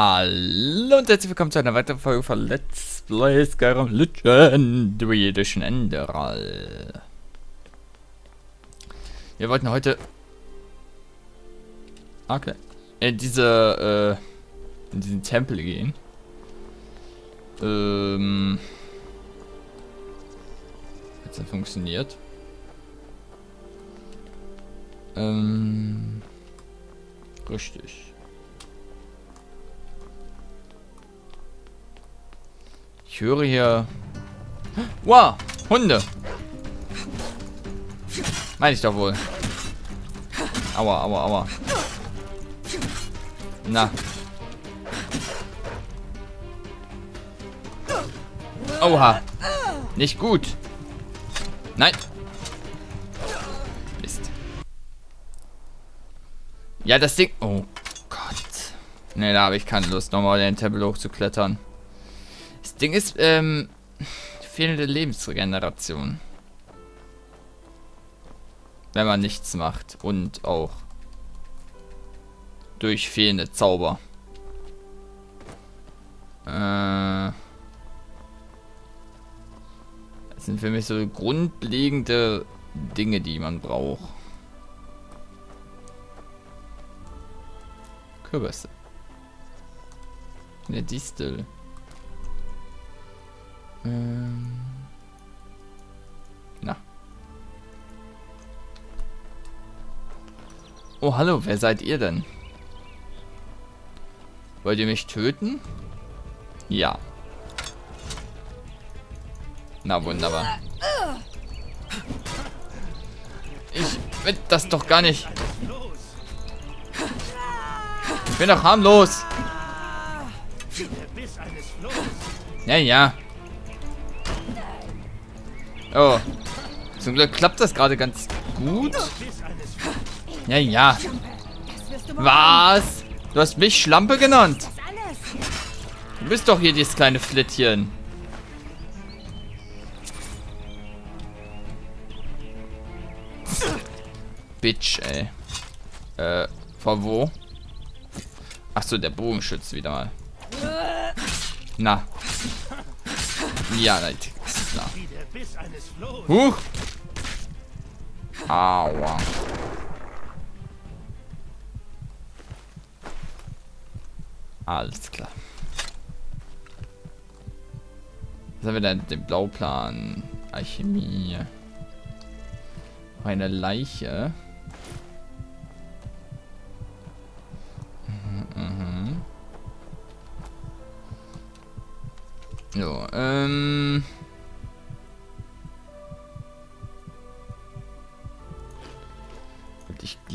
Hallo und herzlich willkommen zu einer weiteren Folge von Let's Play Skyrim Legendary Edition Enderal. Wir wollten heute okay, in diese äh, in diesen Tempel gehen. Ähm, hat's denn funktioniert? Ähm, richtig. Ich höre hier... Wow, Hunde. Meine ich doch wohl. Aua, aua, aua. Na. Oha. Nicht gut. Nein. Mist. Ja, das Ding... Oh Gott. Ne, da habe ich keine Lust, nochmal den Tempel hochzuklettern. Ding ist, ähm, fehlende Lebensregeneration. Wenn man nichts macht. Und auch durch fehlende Zauber. Äh, das sind für mich so grundlegende Dinge, die man braucht. Kürbisse. Eine Distel. Ähm. Na. Oh, hallo, wer seid ihr denn? Wollt ihr mich töten? Ja. Na, wunderbar. Ich will das doch gar nicht. Ich bin doch harmlos. Ja, ja. Oh. Zum Glück klappt das gerade ganz gut. Ja, ja. Was? Du hast mich Schlampe genannt. Du bist doch hier dieses kleine Flittchen. Bitch, ey. Äh, vor wo? Achso, der Bogenschütz wieder mal. Na. Ja, klar. Huch. Aua. Alles klar. Was haben wir denn? Den Blauplan. Alchemie. Eine Leiche. Mhm, mhm. So, ähm...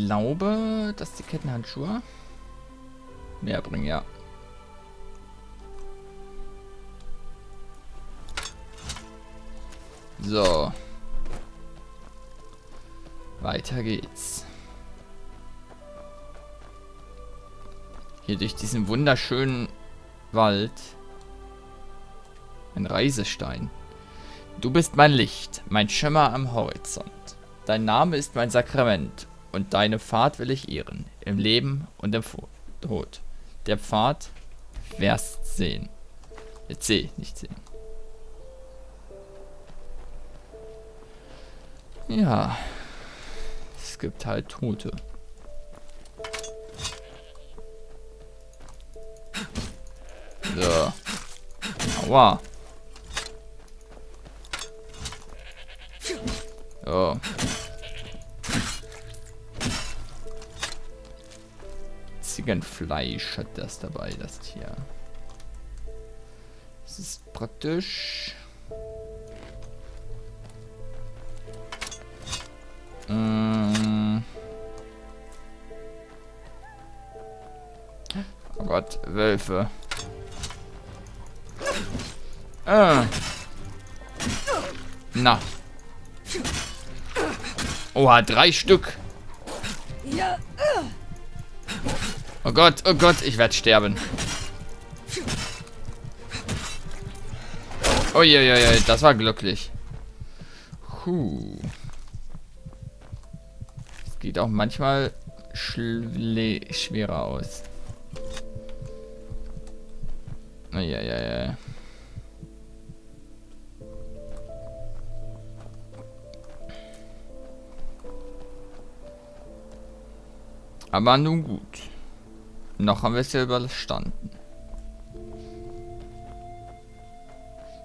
glaube, dass die Kettenhandschuhe mehr bringen, ja. So. Weiter geht's. Hier durch diesen wunderschönen Wald. Ein Reisestein. Du bist mein Licht, mein Schimmer am Horizont. Dein Name ist mein Sakrament und deine Fahrt will ich ehren, im Leben und im Tod. Der Pfad wirst sehen. Jetzt seh, nicht sehen. Ja. Es gibt halt Tote. So. Aua. So. Ziegenfleisch hat das dabei, das Tier. Das ist praktisch. Ähm oh Gott, Wölfe. Ah. Na. Oha, drei Stück. Ja. Oh Gott, oh Gott, ich werde sterben. Je, das war glücklich. Huh. Es geht auch manchmal schwerer aus. Eieiei. Aber nun gut. Noch haben wir es ja überstanden.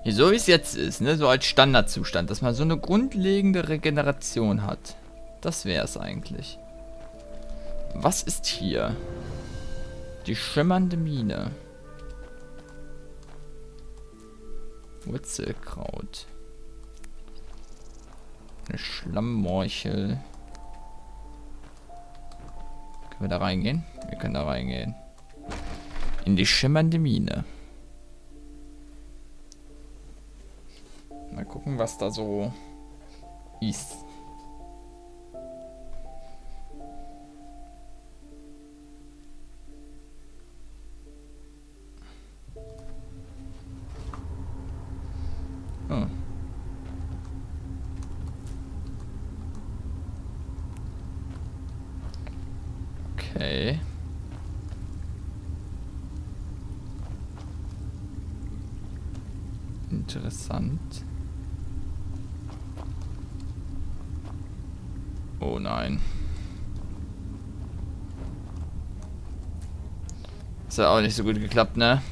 So wie es jetzt ist, ne, so als Standardzustand, dass man so eine grundlegende Regeneration hat. Das wäre es eigentlich. Was ist hier? Die schimmernde Mine. Wurzelkraut. Eine Schlammmorchel. Können wir da reingehen? Wir können da reingehen. In die schimmernde Mine. Mal gucken, was da so ist. Okay. Interessant. Oh nein. Das hat auch nicht so gut geklappt, ne?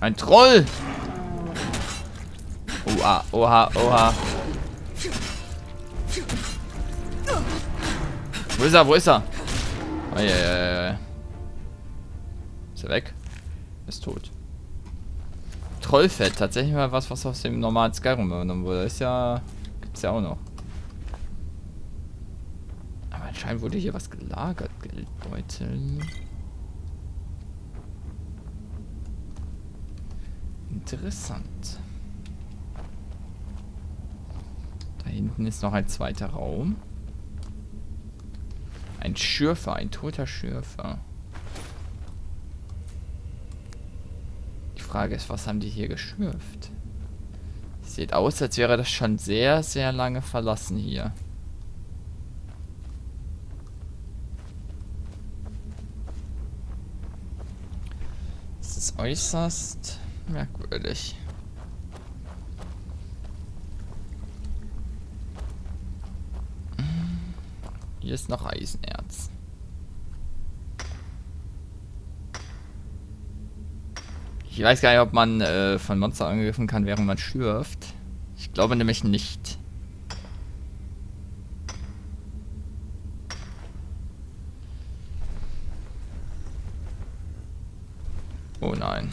Ein Troll! Oha, oha, oha. Wo ist er? Wo ist er? Oh, ja, ja, ja. Ist er weg? Ist tot. Trollfett, tatsächlich mal was, was aus dem normalen Skyrim übernommen wurde. Ist ja. Gibt's ja auch noch. Aber anscheinend wurde hier was gelagert. Geldbeutel. Interessant. Da hinten ist noch ein zweiter Raum. Ein Schürfer, ein toter Schürfer. Die Frage ist, was haben die hier geschürft? Sieht aus, als wäre das schon sehr, sehr lange verlassen hier. Das ist äußerst merkwürdig. Hier ist noch Eisenerz. Ich weiß gar nicht, ob man äh, von Monster angegriffen kann, während man schürft. Ich glaube nämlich nicht. Oh nein.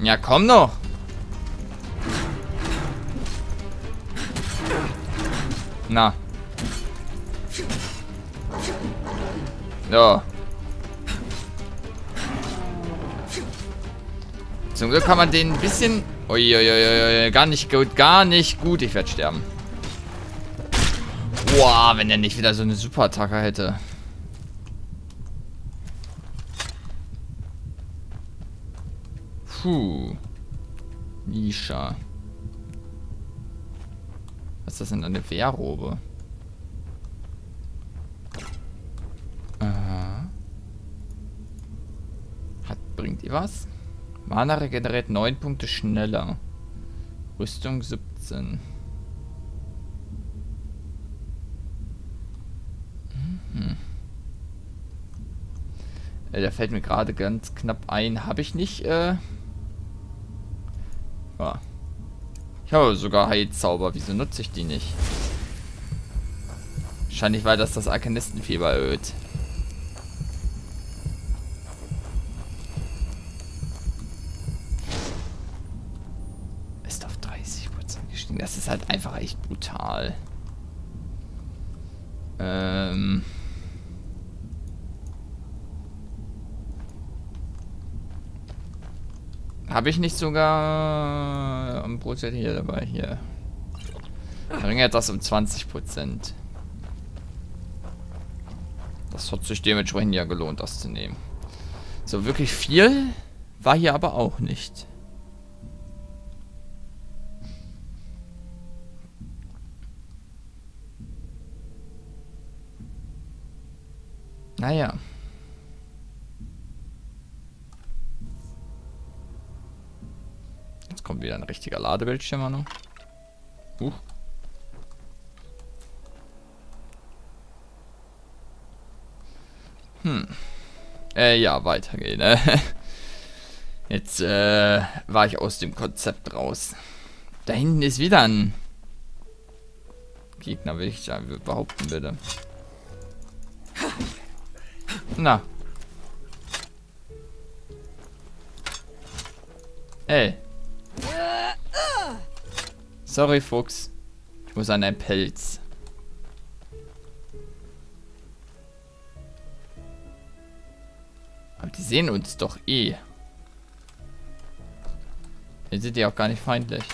Ja, komm noch. Na. Ja. Zum Glück kann man den ein bisschen... Uiuiui, gar nicht gut, gar nicht gut. Ich werde sterben. Boah, wenn er nicht wieder so eine Superattacke hätte. Puh. Nisha. Ist das denn? Eine Wehrrobe? Hat, bringt ihr was? Mana regeneriert 9 Punkte schneller. Rüstung 17. Mhm. Äh, da fällt mir gerade ganz knapp ein. Habe ich nicht, äh... Ja. Ich habe sogar Heilzauber. Wieso nutze ich die nicht? Wahrscheinlich, weil das das Arkanistenfieber erhöht. Ist auf 30% gestiegen. Das ist halt einfach echt brutal. Ähm... Habe ich nicht sogar am Prozent hier dabei? Hier. Verringert das um 20%. Das hat sich dementsprechend ja gelohnt, das zu nehmen. So, wirklich viel war hier aber auch nicht. Naja. Kommt wieder ein richtiger Ladebildschirm an. Huch. Hm. Äh, ja, weitergehen. Ne? Jetzt äh, war ich aus dem Konzept raus. Da hinten ist wieder ein Gegner, will ich ja behaupten, bitte. Na. Ey. Sorry, Fuchs. Ich muss an deinen Pelz. Aber die sehen uns doch eh. Hier sind die auch gar nicht feindlich.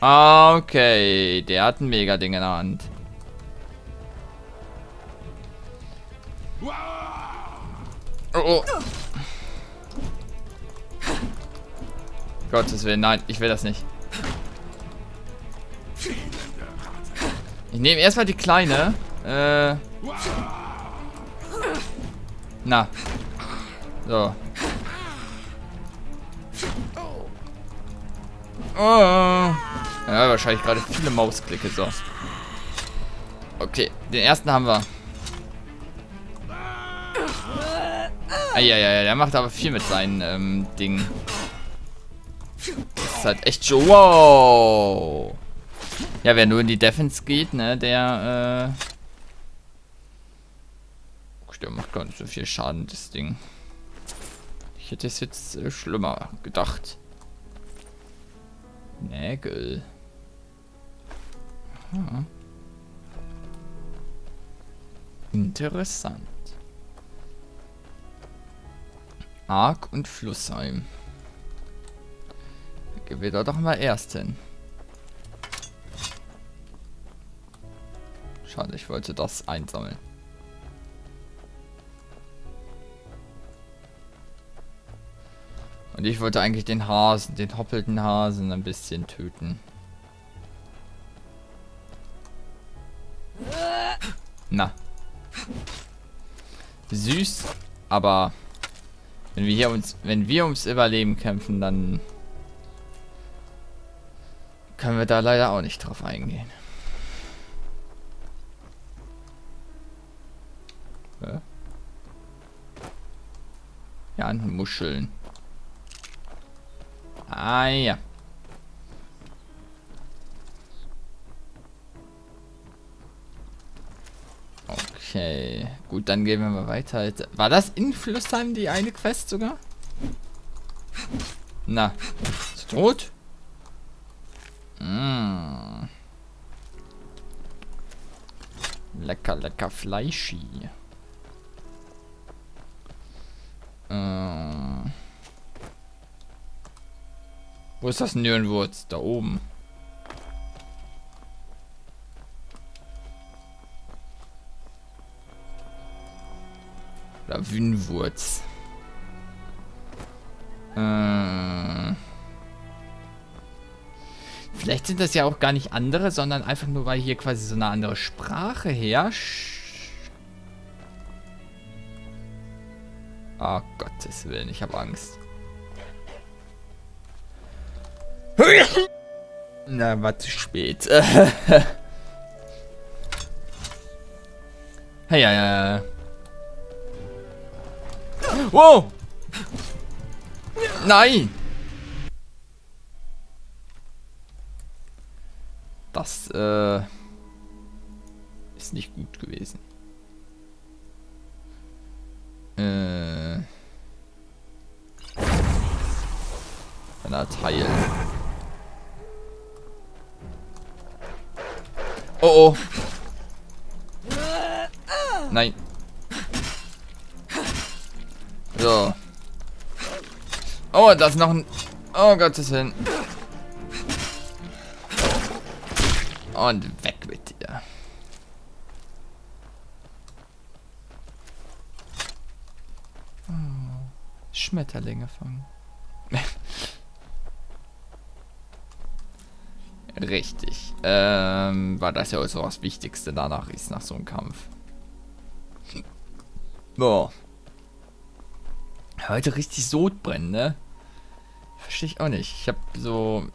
Okay, der hat ein Mega-Ding in der Hand. Oh, oh. Gottes Willen, nein, ich will das nicht. Ich nehme erstmal die kleine. Äh. Na. So. Oh. Ja, wahrscheinlich gerade viele Mausklicke, so. Okay, den ersten haben wir. Ah, ja, ja, der macht aber viel mit seinen ähm, Dingen. Das ist halt echt schon... Wow! Ja, wer nur in die Defense geht, ne, der, äh... Der macht gar nicht so viel Schaden, das Ding. Ich hätte es jetzt äh, schlimmer gedacht. Nägel. Aha. Interessant. Ark und Flussheim. Gehen wir da doch mal erst hin. Schade, ich wollte das einsammeln. Und ich wollte eigentlich den Hasen, den hoppelten Hasen ein bisschen töten. Na. Süß, aber wenn wir hier uns, wenn wir ums Überleben kämpfen, dann können wir da leider auch nicht drauf eingehen. Ja, Muscheln. Ah ja. Okay. Gut, dann gehen wir mal weiter. War das in Flussheim die eine Quest sogar? Na. Ist tot? Mmh. Lecker, lecker Fleischi. Äh. Wo ist das Nirnwurz? Da oben. Wünwurz. Äh. Vielleicht sind das ja auch gar nicht andere, sondern einfach nur, weil hier quasi so eine andere Sprache herrscht. Oh Gottes Willen, ich habe Angst. Na, war zu spät. hey, ja, ja. Wow! Nein! Das, äh, ist nicht gut gewesen. Äh. Einer Teil. Oh oh. Nein. So. Oh, da ist noch ein... Oh Gottes Willen. Und weg mit dir. Oh. Schmetterlinge fangen. Richtig. Ähm, war das ja so das Wichtigste danach ist nach so einem Kampf. Boah. Heute richtig Sodbrennen, ne? Verstehe ich auch nicht. Ich habe so...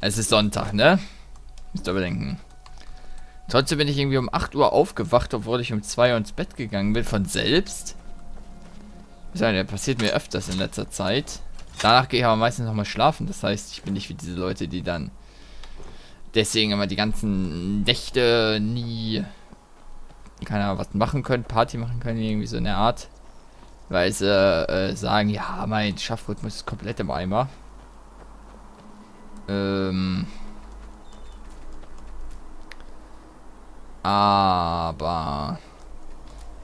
Es ist Sonntag, ne? Müsst ihr bedenken. Trotzdem bin ich irgendwie um 8 Uhr aufgewacht, obwohl ich um 2 Uhr ins Bett gegangen bin. Von selbst. Das passiert mir öfters in letzter Zeit. Danach gehe ich aber meistens nochmal schlafen. Das heißt, ich bin nicht wie diese Leute, die dann deswegen immer die ganzen Nächte nie keine Ahnung, was machen können, Party machen können, irgendwie so eine Art. Weil sie äh, sagen, ja, mein Schaffrhythmus ist komplett im Eimer. Ähm. Aber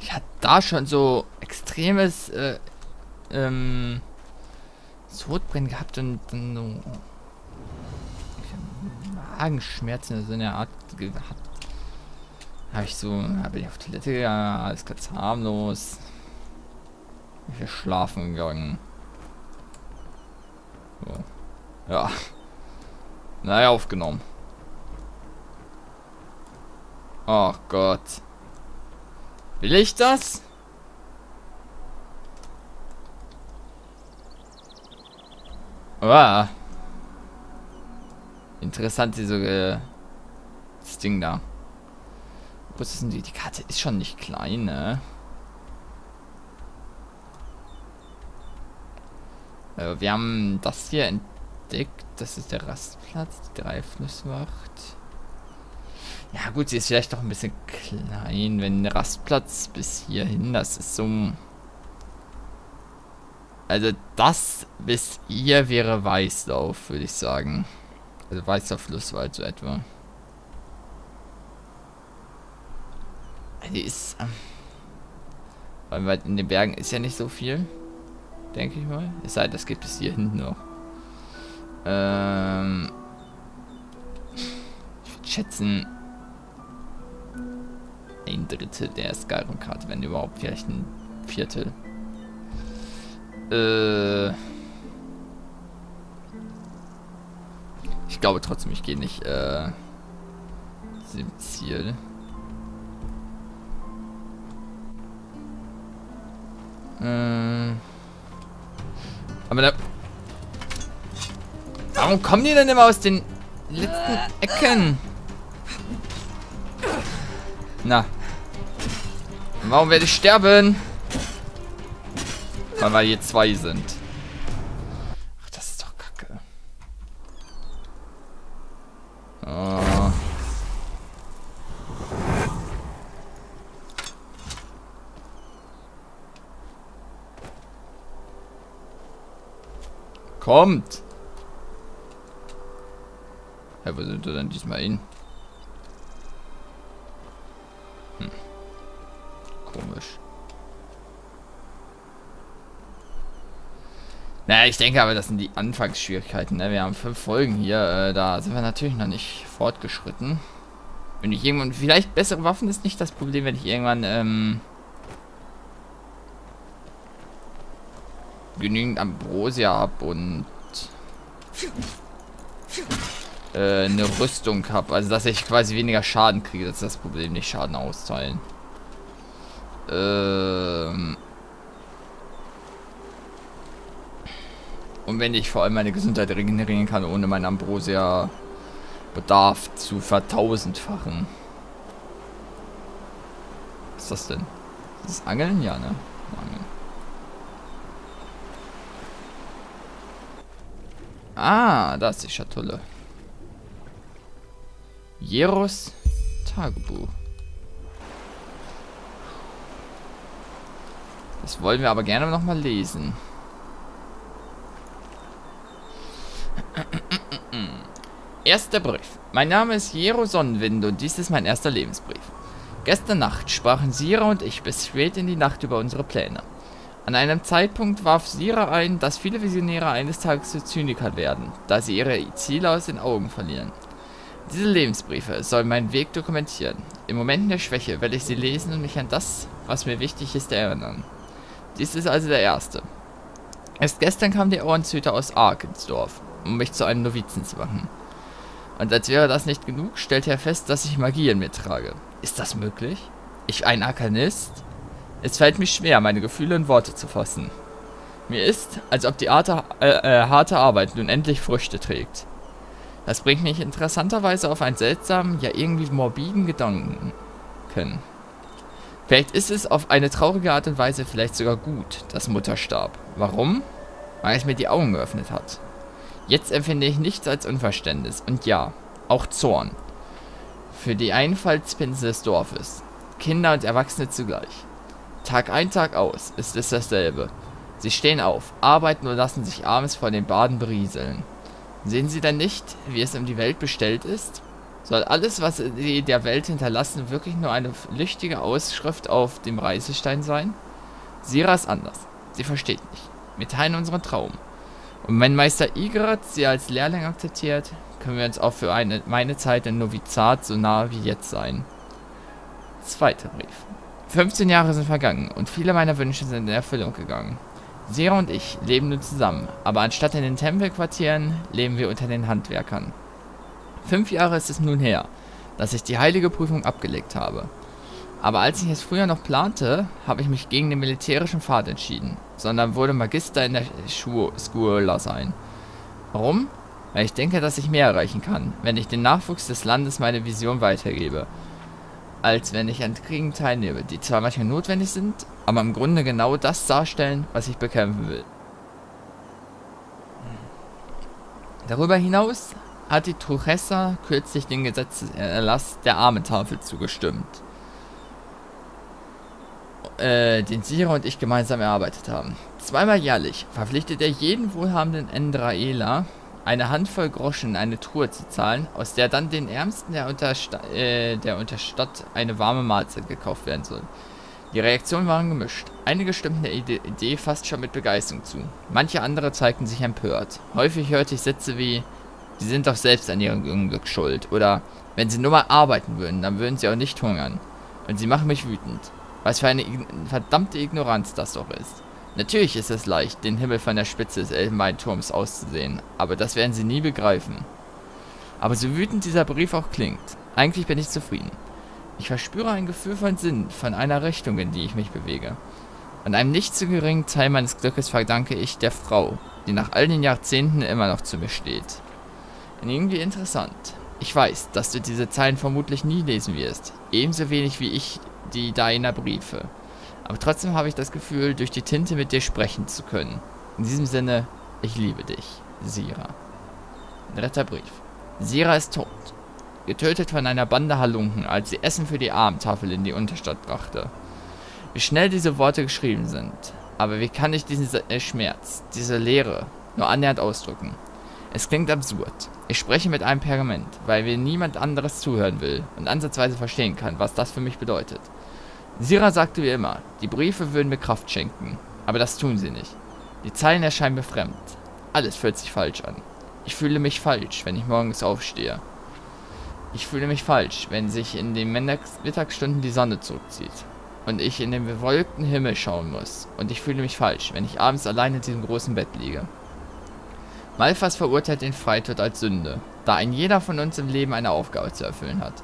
ich hatte da schon so extremes äh, ähm, Sodbrennen gehabt und dann so Magenschmerzen so eine Art gehabt. Habe ich so, habe ich auf Toilette gegangen, alles ganz harmlos. Ich bin schlafen gegangen. So. Ja. Naja, aufgenommen. Oh Gott. Will ich das? Ah. Interessant, diese äh, das Ding da. Was ist denn die? Die Karte ist schon nicht klein, ne? Äh, wir haben das hier entdeckt. Das ist der Rastplatz, die Dreiflusswacht. Ja gut, sie ist vielleicht doch ein bisschen klein. Wenn der Rastplatz bis hierhin, das ist so... Also das bis hier wäre Weißlauf, würde ich sagen. Also Weißer Flusswald so etwa. Die ist... Ähm, weil in den Bergen ist ja nicht so viel. Denke ich mal. Es sei denn, das gibt es hier hinten noch. Ähm... Ich würde schätzen... Ein Drittel der Skyrim-Karte, wenn überhaupt vielleicht ein Viertel. Äh... Ich glaube trotzdem, ich gehe nicht äh, zum Ziel. Äh, aber da... Warum kommen die denn immer aus den letzten Ecken? Na. Warum werde ich sterben? Weil wir hier zwei sind. Ach, das ist doch kacke. Oh. Kommt! Ja, wo sind wir denn diesmal hin? Naja, ich denke aber, das sind die Anfangsschwierigkeiten. Ne? Wir haben fünf Folgen hier. Äh, da sind wir natürlich noch nicht fortgeschritten. Wenn ich irgendwann... Vielleicht bessere Waffen ist nicht das Problem, wenn ich irgendwann... Ähm, genügend Ambrosia habe und äh, eine Rüstung habe. Also, dass ich quasi weniger Schaden kriege. Das ist das Problem, nicht Schaden austeilen. Ähm... Und wenn ich vor allem meine Gesundheit regenerieren kann, ohne meinen Ambrosia Bedarf zu vertausendfachen. Was ist das denn? Das ist Angeln? Ja, ne? Angeln. Ah, da ist die Schatulle. Jeros Tagebuch. Das wollen wir aber gerne nochmal lesen. Erster Brief. Mein Name ist Jero Sonnenwind und dies ist mein erster Lebensbrief. Gestern Nacht sprachen Sira und ich bis spät in die Nacht über unsere Pläne. An einem Zeitpunkt warf Sira ein, dass viele Visionäre eines Tages zu Zyniker werden, da sie ihre Ziele aus den Augen verlieren. Diese Lebensbriefe sollen meinen Weg dokumentieren. In Momenten der Schwäche werde ich sie lesen und mich an das, was mir wichtig ist, erinnern. Dies ist also der erste. Erst gestern kam der Ohrenzüter aus Ark ins Dorf, um mich zu einem Novizen zu machen. Und als wäre das nicht genug, stellte er fest, dass ich Magie in mir trage. Ist das möglich? Ich ein Arkanist? Es fällt mir schwer, meine Gefühle in Worte zu fassen. Mir ist, als ob die Arte, äh, äh, harte Arbeit nun endlich Früchte trägt. Das bringt mich interessanterweise auf einen seltsamen, ja irgendwie morbiden Gedanken. Vielleicht ist es auf eine traurige Art und Weise vielleicht sogar gut, dass Mutter starb. Warum? Weil es mir die Augen geöffnet hat. Jetzt empfinde ich nichts als Unverständnis und ja, auch Zorn. Für die Einfallspinsel des Dorfes. Kinder und Erwachsene zugleich. Tag ein, Tag aus ist es dasselbe. Sie stehen auf, arbeiten und lassen sich abends vor den Baden berieseln. Sehen Sie denn nicht, wie es um die Welt bestellt ist? Soll alles, was sie der Welt hinterlassen, wirklich nur eine flüchtige Ausschrift auf dem Reisestein sein? Sira ist anders. Sie versteht nicht. Wir teilen unseren Traum. Und wenn Meister Igrat sie als Lehrling akzeptiert, können wir uns auch für eine, meine Zeit in Novizat so nah wie jetzt sein. Zweiter Brief. 15 Jahre sind vergangen und viele meiner Wünsche sind in Erfüllung gegangen. Sera und ich leben nun zusammen, aber anstatt in den Tempelquartieren leben wir unter den Handwerkern. Fünf Jahre ist es nun her, dass ich die heilige Prüfung abgelegt habe. Aber als ich es früher noch plante, habe ich mich gegen den militärischen Pfad entschieden, sondern wurde Magister in der Schuola sein. Warum? Weil ich denke, dass ich mehr erreichen kann, wenn ich den Nachwuchs des Landes meine Vision weitergebe, als wenn ich an Kriegen teilnehme, die zwar manchmal notwendig sind, aber im Grunde genau das darstellen, was ich bekämpfen will. Darüber hinaus hat die Truchessa kürzlich den Gesetzeserlass der Armentafel zugestimmt, äh, den Sira und ich gemeinsam erarbeitet haben. Zweimal jährlich verpflichtet er jeden wohlhabenden Endraela, eine Handvoll Groschen in eine Truhe zu zahlen, aus der dann den Ärmsten der, Untersta äh, der Unterstadt eine warme Mahlzeit gekauft werden soll. Die Reaktionen waren gemischt. Einige stimmten der Idee fast schon mit Begeisterung zu. Manche andere zeigten sich empört. Häufig hörte ich Sätze wie, sie sind doch selbst an ihrem Unglück schuld. Oder, wenn sie nur mal arbeiten würden, dann würden sie auch nicht hungern. Und sie machen mich wütend. Was für eine verdammte Ignoranz das doch ist. Natürlich ist es leicht, den Himmel von der Spitze des Elfenbeinturms auszusehen, aber das werden sie nie begreifen. Aber so wütend dieser Brief auch klingt, eigentlich bin ich zufrieden. Ich verspüre ein Gefühl von Sinn, von einer Richtung, in die ich mich bewege. Und einem nicht zu geringen Teil meines Glückes verdanke ich der Frau, die nach all den Jahrzehnten immer noch zu mir steht. Und irgendwie interessant. Ich weiß, dass du diese Zeilen vermutlich nie lesen wirst, ebenso wenig wie ich die deiner Briefe. Aber trotzdem habe ich das Gefühl, durch die Tinte mit dir sprechen zu können. In diesem Sinne, ich liebe dich, Sira. Dritter Brief. Sira ist tot getötet von einer Bande Halunken, als sie Essen für die Abendtafel in die Unterstadt brachte. Wie schnell diese Worte geschrieben sind. Aber wie kann ich diesen äh, Schmerz, diese Leere, nur annähernd ausdrücken? Es klingt absurd. Ich spreche mit einem Pergament, weil mir niemand anderes zuhören will und ansatzweise verstehen kann, was das für mich bedeutet. Sira sagte wie immer, die Briefe würden mir Kraft schenken, aber das tun sie nicht. Die Zeilen erscheinen mir fremd. Alles fühlt sich falsch an. Ich fühle mich falsch, wenn ich morgens aufstehe. Ich fühle mich falsch, wenn sich in den Mittagsstunden die Sonne zurückzieht und ich in den bewolkten Himmel schauen muss. Und ich fühle mich falsch, wenn ich abends allein in diesem großen Bett liege. Malfas verurteilt den Freitod als Sünde, da ein jeder von uns im Leben eine Aufgabe zu erfüllen hat.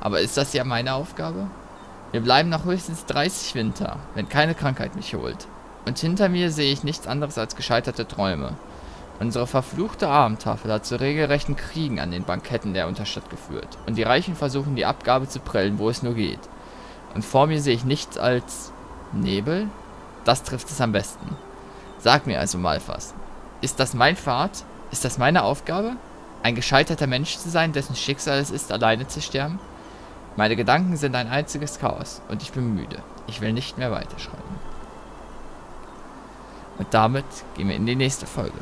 Aber ist das ja meine Aufgabe? Wir bleiben noch höchstens 30 Winter, wenn keine Krankheit mich holt. Und hinter mir sehe ich nichts anderes als gescheiterte Träume. Unsere verfluchte Abendtafel hat zu regelrechten Kriegen an den Banketten der Unterstadt geführt. Und die Reichen versuchen die Abgabe zu prellen, wo es nur geht. Und vor mir sehe ich nichts als Nebel? Das trifft es am besten. Sag mir also Malfas, ist das mein Pfad? Ist das meine Aufgabe? Ein gescheiterter Mensch zu sein, dessen Schicksal es ist, alleine zu sterben? Meine Gedanken sind ein einziges Chaos und ich bin müde. Ich will nicht mehr weiterschreiben. Und damit gehen wir in die nächste Folge.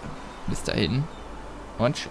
Bis dahin und tschüss.